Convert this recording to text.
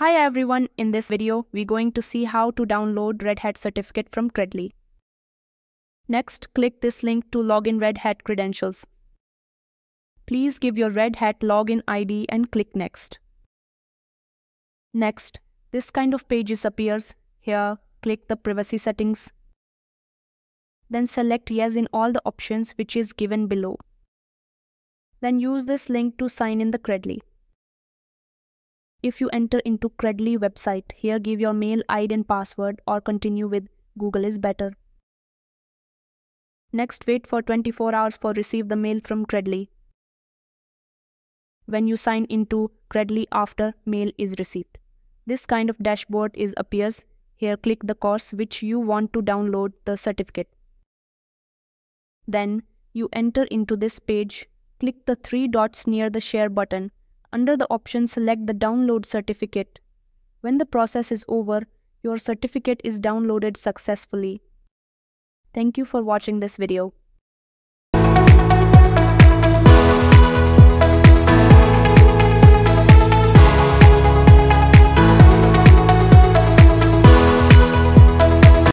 Hi everyone, in this video, we're going to see how to download Red Hat certificate from Credly. Next, click this link to log in Red Hat credentials. Please give your Red Hat login ID and click Next. Next, this kind of pages appears. Here, click the privacy settings. Then select Yes in all the options which is given below. Then use this link to sign in the Credly. If you enter into Credly website, here give your mail ID and password or continue with Google is better. Next wait for 24 hours for receive the mail from Credly. When you sign into Credly after mail is received. This kind of dashboard is appears. Here click the course which you want to download the certificate. Then you enter into this page, click the three dots near the share button under the option, select the download certificate. When the process is over, your certificate is downloaded successfully. Thank you for watching this video.